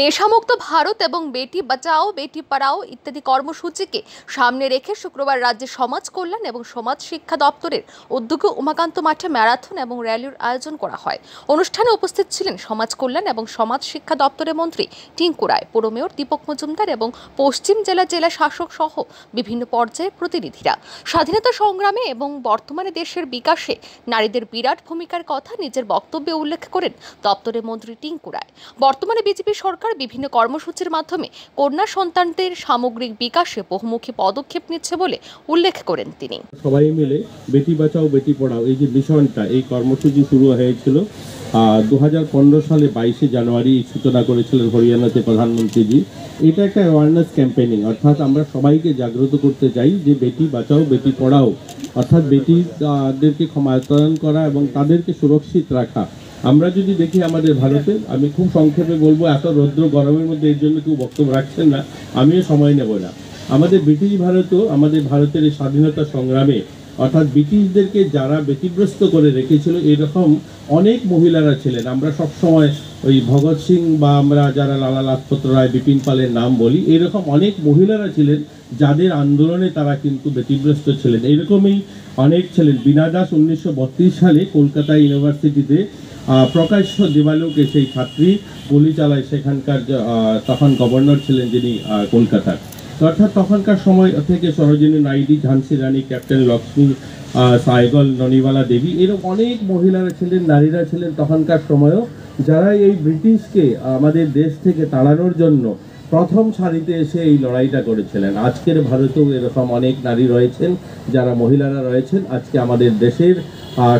নেশামুক্ত ভারত এবং বেটি বাঁচাও, বেটি পড়াও ইত্যাদি কর্মসূচিকে সামনে রেখে শুক্রবার রাজ্যের সমাজ কল্যাণ এবং সমাজ শিক্ষা দপ্তরের উদ্যোগে উমাকান্ত মাঠে ম্যারাথন এবং র্যালির আয়োজন করা হয়। অনুষ্ঠানে উপস্থিত ছিলেন সমাজ কল্যাণ এবং সমাজ শিক্ষা দপ্তরের মন্ত্রী টিঙ্কু রায়, পৌর মেয়র দীপক মজুমদার এবং পশ্চিম জেলা জেলা শাসক সহ বিভিন্ন পর্যায়ের প্রতিনিধিরা। স্বাধীনতা সংগ্রামে এবং বর্তমানে দেশের বিকাশে নারীদের বিরাট ভূমিকার কথা নিজের বক্তব্যে উল্লেখ করেন দপ্তরের মন্ত্রী টিঙ্কু রায়। বর্তমানে বিজেপি সরকার বিভিন্ন কর্মসূচির মাধ্যমে কন্যা সন্তানদের সামগ্রিক বিকাশে বহুমুখী পদক্ষেপ নিচ্ছে বলে উল্লেখ করেন তিনি। সবাই মিলে বেটি বাঁচাও, বেটি পড়াও, এই যে মিশনটা, এই কর্মসূচি শুরু হয়েছিল দু হাজার পনেরো সালে বাইশে জানুয়ারি সূচনা করেছিলেন হরিয়ানাতে প্রধানমন্ত্রীজি। এটা একটা অ্যাওয়ারনেস ক্যাম্পেনিং অর্থাৎ আমরা সবাইকে জাগ্রত করতে চাই যে বেটি বাঁচাও, বেটি পড়াও, অর্থাৎ বেটিদেরকে ক্ষমতায়ন করা এবং তাদেরকে সুরক্ষিত রাখা। আমরা যদি দেখি আমাদের ভারতে, আমি খুব সংক্ষেপে বলব, এত রৌদ্র গরমের মধ্যে এর জন্য কেউ বক্তব্য রাখছেন না, আমিও সময় নেব না। আমাদের ব্রিটিশ ভারতও আমাদের ভারতের এই স্বাধীনতা সংগ্রামে, অর্থাৎ ব্রিটিশদেরকে যারা ব্যতিগ্রস্ত করে রেখেছিল, এরকম অনেক মহিলারা ছিলেন। আমরা সব সময় ওই ভগৎ সিং বা আমরা যারা লালা লাজপত রায়, বিপিন পালের নাম বলি, এরকম অনেক মহিলারা ছিলেন যাদের আন্দোলনে তারা কিন্তু ব্যতিগ্রস্ত ছিলেন। এরকমই অনেক ছিলেন। বীণা দাস উনিশশো বত্রিশ সালে কলকাতা ইউনিভার্সিটিতে প্রকাশ্য দেবালুক সেই ছাত্রী গুলি চালায় সেখানকার তখন গভর্নর ছিলেন যিনি কলকাতার। অর্থাৎ তখনকার সময় থেকে সরোজিনী নাইডি, ঝান্সি রানী, ক্যাপ্টেন লক্ষ্মী সাইগল ননিবালা দেবী এরকম অনেক মহিলারা ছিলেন, নারীরা ছিলেন তখনকার সময়ও, যারা এই ব্রিটিশকে আমাদের দেশ থেকে তাড়ানোর জন্য প্রথম সারিতে এসে এই লড়াইটা করেছিলেন। আজকের ভারতেও এরকম অনেক নারী রয়েছেন যারা মহিলারা রয়েছেন। আজকে আমাদের দেশের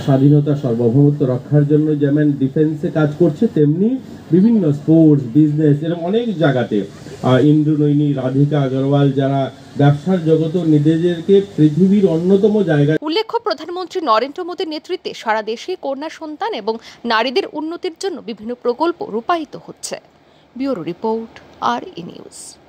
স্বাধীনতা সার্বভৌমত্ব রক্ষার জন্য যেমন ডিফেন্সে কাজ করছে তেমনি বিভিন্ন স্পোর্টস বিজনেস এরকম অনেক জায়গাতে আহ, ইন্দ্র নৈনী রাধিকা আগরওয়াল যারা ব্যবসার জগতেও নিজেদেরকে পৃথিবীর অন্যতম জায়গায় উল্লেখ্য প্রধানমন্ত্রী নরেন্দ্র মোদীর নেতৃত্বে সারা দেশে কন্যা সন্তান এবং নারীদের উন্নতির জন্য বিভিন্ন প্রকল্প রূপায়িত হচ্ছে। Bureau Report, RE News.